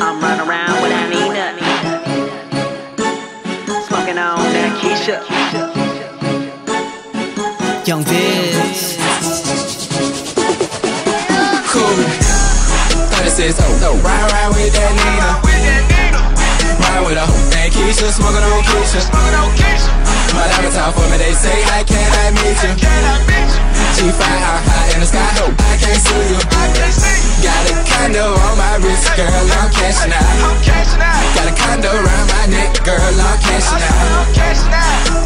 I'm running around with Anita. Smoking on that Keisha. Young Vizz. Cool. 36 oh, no, ride, ride with that Nina. Ride with a hoe named Keisha, smoking on Keisha. My diamonds out for me, they say, how can I meet you? G5 out on girl, I'm cashing out. Got a condo around my neck, girl, I'm cashing out.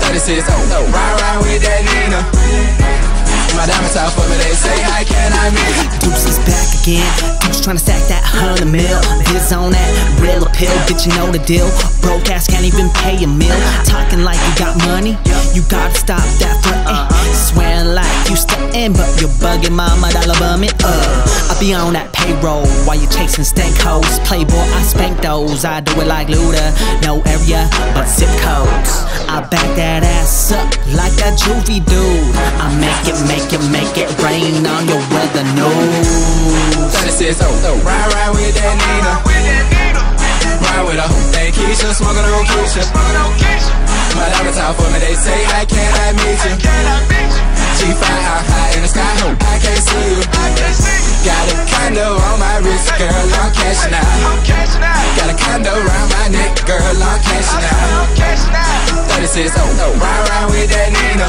36 oh, no, ride, ride with that Nina. My diamonds out for me, they say, how can I meet you? Deuce is back again. Deuce tryna stack that hundred mil. Vizz on that real appeal. Bitch, you know the deal. Broke ass can't even pay a meal. Talking like you got money. You gotta stop that frontin'. Swearing like you stuntin', but you're bugging mama dollar bumming. up. Uh. I be on that payroll while you chasing stank hoes. Playboy, I spank those. I do it like Luda. No area, but zip codes. I back that ass up like that juvie dude. I make it, make it, make it rain on your weather news. 36 oh, oh, ride, ride with that Nina. Ride with a hoe named Keisha, smoking on Keisha. My diamonds out for me, they say, how can I meet you? G5 out high in the sky, no, I can't see you. Got a condo on my wrist, girl, I'm cashing out. Got a condo around my neck, girl, I'm cashing out. 36 oh, oh, ride, ride with that Nina.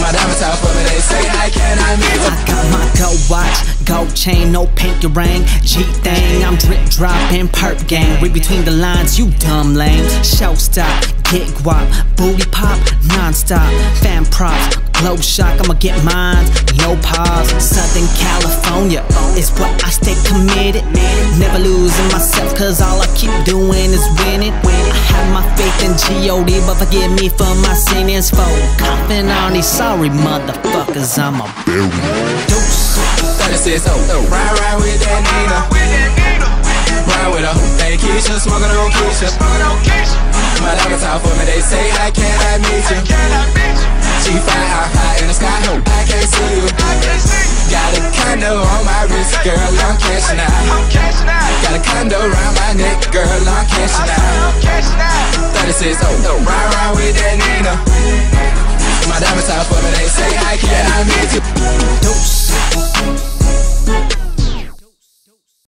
My diamonds out for me, they say, I meet you? I got my gold watch, gold chain, no pinky ring, G thing. I'm drip dropping, purp gang. Read between the lines, you dumb lame. Show stop, get guap, booty pop, non-stop. Fan props, glow shock, I'ma get mine. No pause, Southern California is what I stay committed. Never losing myself, cause all I keep doing is winning. I have my faith in G.O.D., but forgive me for my sins. For coughing on these sorry motherfuckers, I'm a deuce. 36 oh, oh, ride, ride with say, how can I meet you? G5 out high in the sky, no, I can't see you. Got a condo on my wrist, girl, I'm cashing out. Got a condo around my neck, girl, I'm cashing out. 36 oh, oh, ride, ride with that Nina. My diamonds out for me, they say, I meet